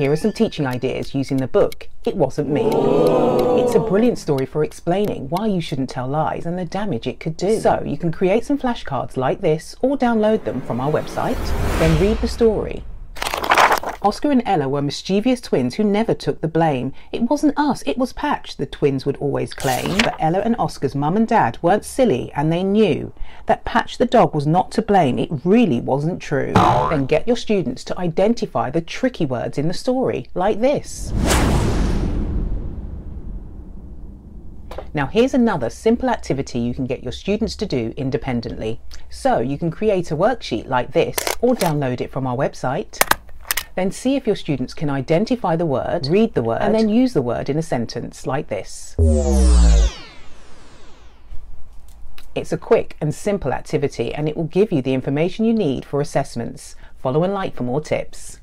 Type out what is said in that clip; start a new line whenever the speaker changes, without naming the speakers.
Here are some teaching ideas using the book It Wasn't Me. It's a brilliant story for explaining why you shouldn't tell lies and the damage it could do. So you can create some flashcards like this or download them from our website, then read the story. Oscar and Ella were mischievous twins who never took the blame. It wasn't us, it was Patch, the twins would always claim. But Ella and Oscar's mum and dad weren't silly and they knew that Patch the dog was not to blame. It really wasn't true. Then get your students to identify the tricky words in the story, like this. Now here's another simple activity you can get your students to do independently. So you can create a worksheet like this or download it from our website. Then see if your students can identify the word, read the word, and then use the word in a sentence like this. It's a quick and simple activity and it will give you the information you need for assessments. Follow and like for more tips.